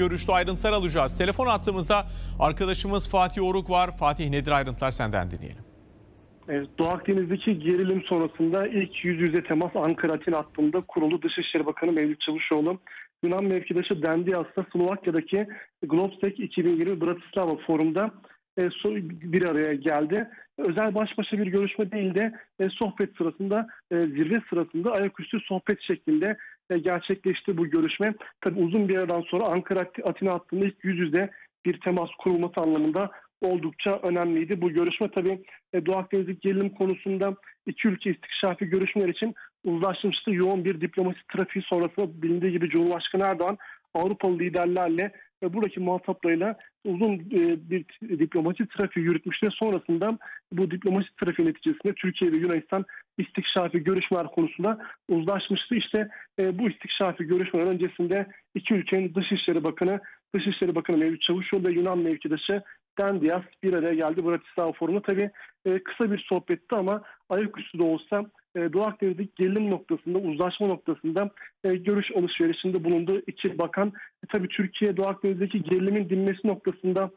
görüşlü ayrıntılar alacağız. Telefon attığımızda arkadaşımız Fatih Oruk var. Fatih nedir ayrıntılar senden dinleyelim. Evet, Doğu Akdeniz'deki gerilim sonrasında ilk yüz yüze temas Ankara Atina hattında kurulu Dışişleri Bakanı Mevlüt Çavuşoğlu Yunan mevkidaşı Dendias'ta Slovakya'daki Globsec 2020 Bratislava forumda e, bir araya geldi. Özel baş başa bir görüşme değil de e, sohbet sırasında, e, zirve sırasında ayaküstü sohbet şeklinde gerçekleşti bu görüşme. Tabii uzun bir aradan sonra Ankara Atina hattında ilk yüz yüze bir temas kurulması anlamında oldukça önemliydi. Bu görüşme tabii e, Doğu Akdeniz'deki gerilim konusunda iki ülke istikşafi görüşmeler için uzlaşmıştı. Yoğun bir diplomasi trafiği sonrasında bilindiği gibi Cumhurbaşkanı Erdoğan Avrupalı liderlerle ve buradaki muhataplarıyla uzun e, bir diplomasi trafiği yürütmüştü. Sonrasında bu diplomasi trafiği neticesinde Türkiye ve Yunanistan istikşafi görüşmeler konusunda uzlaşmıştı. İşte e, bu istikşafi görüşmeler öncesinde iki ülkenin Dışişleri Bakanı, Dışişleri Bakanı Mevlüt Çavuşoğlu ve Yunan mevkidaşı Dendias bir araya geldi Bratislava Forumu. Tabii e, kısa bir sohbetti ama ayaküstü de olsa e, Doğu Akdeniz'deki gerilim noktasında, uzlaşma noktasında e, görüş alışverişinde bulundu iki bakan. E, tabii Türkiye Doğu Akdeniz'deki gerilimin dinmesi noktasında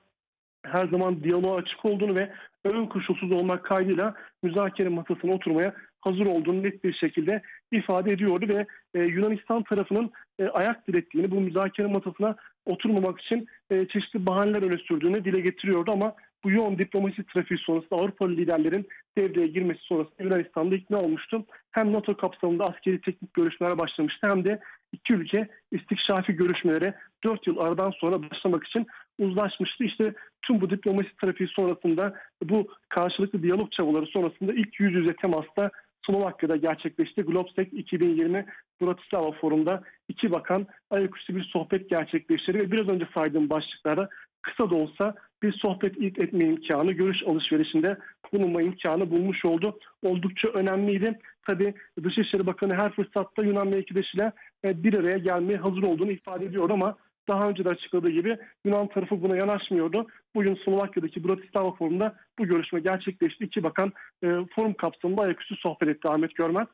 her zaman diyaloğa açık olduğunu ve ön koşulsuz olmak kaydıyla müzakere masasına oturmaya hazır olduğunu net bir şekilde ifade ediyordu ve e, Yunanistan tarafının e, ayak direttiğini bu müzakere masasına oturmamak için e, çeşitli bahaneler öne sürdüğünü dile getiriyordu ama bu yoğun diplomasi trafiği sonrasında Avrupalı liderlerin devreye girmesi sonrasında Yunanistan'da ikna olmuştu. Hem NATO kapsamında askeri teknik görüşmeler başlamıştı hem de iki ülke istikşafi görüşmelere 4 yıl aradan sonra başlamak için uzlaşmıştı. İşte tüm bu diplomasi trafiği sonrasında bu karşılıklı diyalog çabaları sonrasında ilk yüz yüze temasta Slovakya'da gerçekleşti. Globsec 2020 Bratislava Forum'da iki bakan ayaküstü bir sohbet gerçekleştirdi ve biraz önce saydığım başlıklarda kısa da olsa bir sohbet etme imkanı, görüş alışverişinde bulunma imkanı bulmuş oldu. Oldukça önemliydi. Tabii Dışişleri Bakanı her fırsatta Yunan mevkidaşıyla bir araya gelmeye hazır olduğunu ifade ediyor ama daha önce de açıkladığı gibi Yunan tarafı buna yanaşmıyordu. Bugün Slovakya'daki Bratislava Forum'da bu görüşme gerçekleşti. İki bakan e, forum kapsamında ayaküstü sohbet etti Ahmet Görmez.